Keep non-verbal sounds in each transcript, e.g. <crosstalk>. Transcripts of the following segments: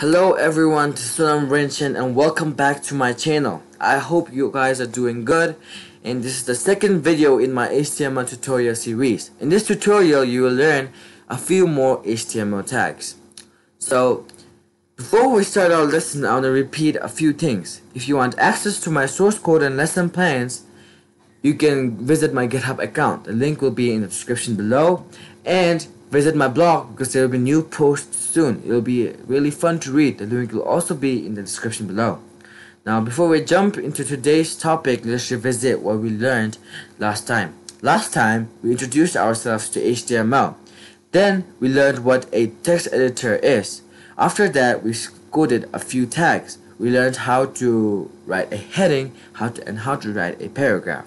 Hello everyone, this is Sonam Rinchen and welcome back to my channel. I hope you guys are doing good and this is the second video in my HTML tutorial series. In this tutorial you will learn a few more HTML tags. So before we start our lesson I want to repeat a few things. If you want access to my source code and lesson plans you can visit my GitHub account. The link will be in the description below and visit my blog because there will be new posts soon. It will be really fun to read. The link will also be in the description below. Now before we jump into today's topic, let's revisit what we learned last time. Last time, we introduced ourselves to HTML. Then, we learned what a text editor is. After that, we coded a few tags. We learned how to write a heading how to, and how to write a paragraph.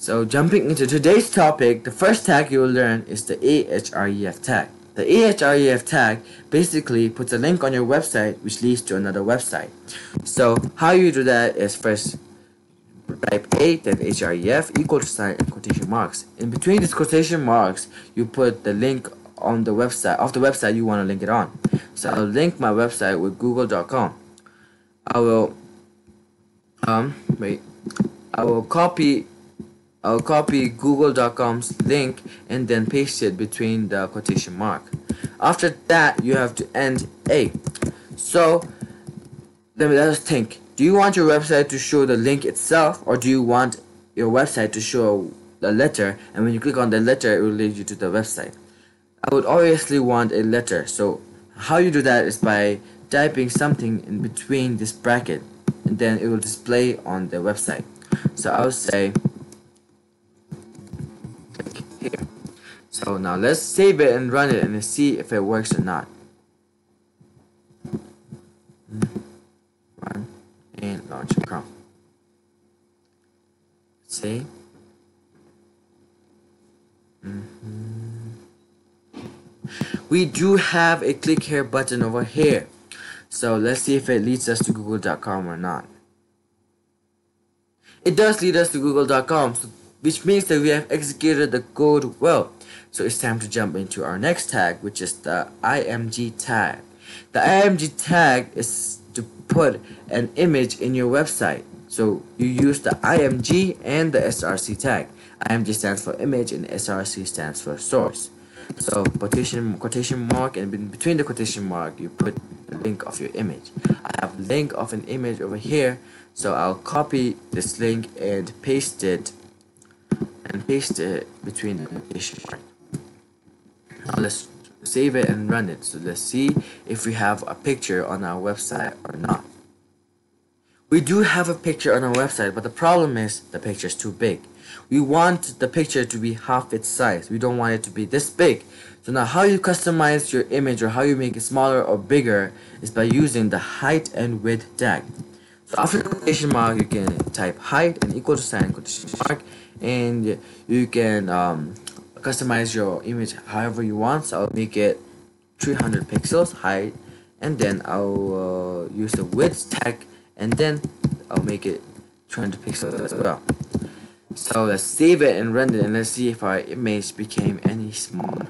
So jumping into today's topic, the first tag you will learn is the ahref tag. The ahref tag basically puts a link on your website which leads to another website. So how you do that is first type a then href equal to sign and quotation marks. In between these quotation marks, you put the link on the website of the website you want to link it on. So I'll link my website with google.com. I will um wait I will copy I'll copy google.com's link and then paste it between the quotation mark. After that, you have to end A. So, let me let us think. Do you want your website to show the link itself or do you want your website to show the letter and when you click on the letter it will lead you to the website? I would obviously want a letter. So, how you do that is by typing something in between this bracket and then it will display on the website. So, I would say here. So now let's save it and run it and see if it works or not. Run and launch Chrome. See? Mm -hmm. We do have a click here button over here. So let's see if it leads us to google.com or not. It does lead us to google.com. So which means that we have executed the code well. So it's time to jump into our next tag, which is the img tag. The img tag is to put an image in your website. So you use the img and the src tag. img stands for image and src stands for source. So quotation quotation mark and between the quotation mark you put the link of your image. I have link of an image over here, so I'll copy this link and paste it and paste it between the quotation mark. Now let's save it and run it. So let's see if we have a picture on our website or not. We do have a picture on our website, but the problem is the picture is too big. We want the picture to be half its size. We don't want it to be this big. So now how you customize your image or how you make it smaller or bigger is by using the height and width tag. So after quotation mark, you can type height and equal to sign quotation mark and you can um, customize your image however you want. So I'll make it 300 pixels height and then I'll uh, use the width tag and then I'll make it 200 pixels as well. So let's save it and run it and let's see if our image became any smaller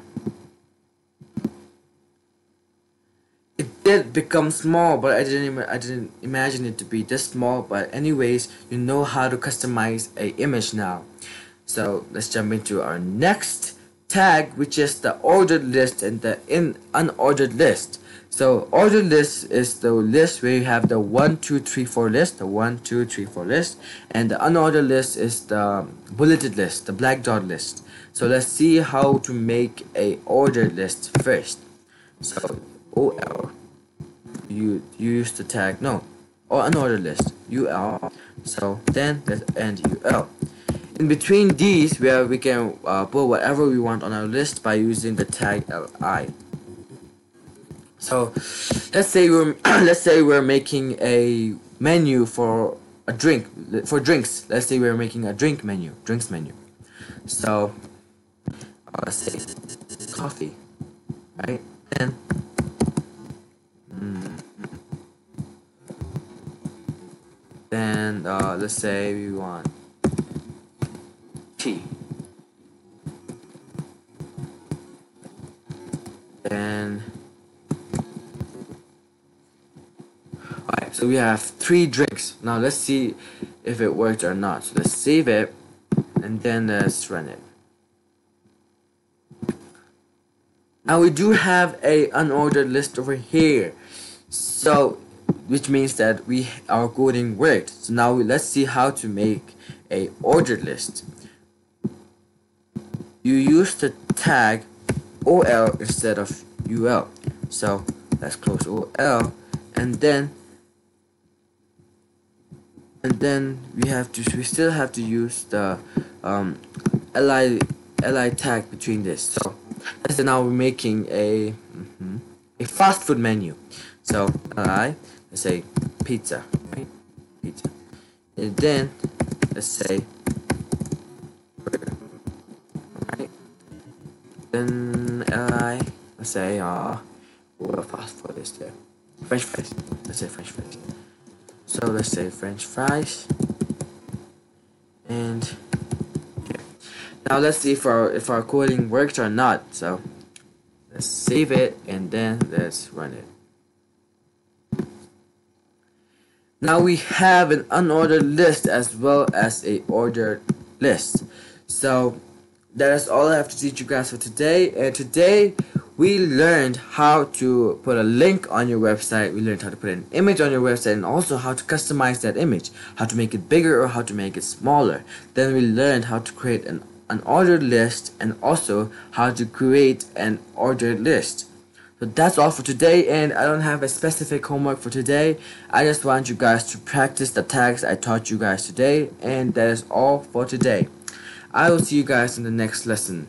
it did become small but I didn't I didn't imagine it to be this small but anyways you know how to customize a image now so let's jump into our next tag, which is the ordered list and the in unordered list. So ordered list is the list where you have the one, two, three, four list, the one, two, three, four list, and the unordered list is the bulleted list, the black dot list. So let's see how to make a ordered list first. So OL, you, you use the tag no, or unordered list UL. So then let's end UL in between these where we can uh, put whatever we want on our list by using the tag li so let's say we're <coughs> let's say we're making a menu for a drink for drinks. Let's say we're making a drink menu drinks menu. So uh, let's say coffee right? And mm, then uh, let's say we want tea. Then Alright, so we have three drinks. Now let's see if it worked or not. So let's save it and then let's run it. Now we do have a unordered list over here. So which means that we our coding worked. So now let's see how to make a ordered list. You use the tag OL instead of UL. So let's close OL and then and then we have to we still have to use the um, li li tag between this so as now we're making a mm -hmm, a fast food menu so li let's say pizza right? Pizza. And then let's say right? Then li let's say uh what fast food is there french fries. Let's say french fries. So let's say french fries. And yeah. now let's see if our if our coding works or not. So let's save it and then let's run it now we have an unordered list as well as a ordered list. So that is all I have to teach you guys for today. And today we learned how to put a link on your website. We learned how to put an image on your website and also how to customize that image how to make it bigger or how to make it smaller. Then we learned how to create an, an ordered list and also how to create an ordered list so that's all for today and I don't have a specific homework for today. I just want you guys to practice the tags I taught you guys today and that is all for today. I will see you guys in the next lesson.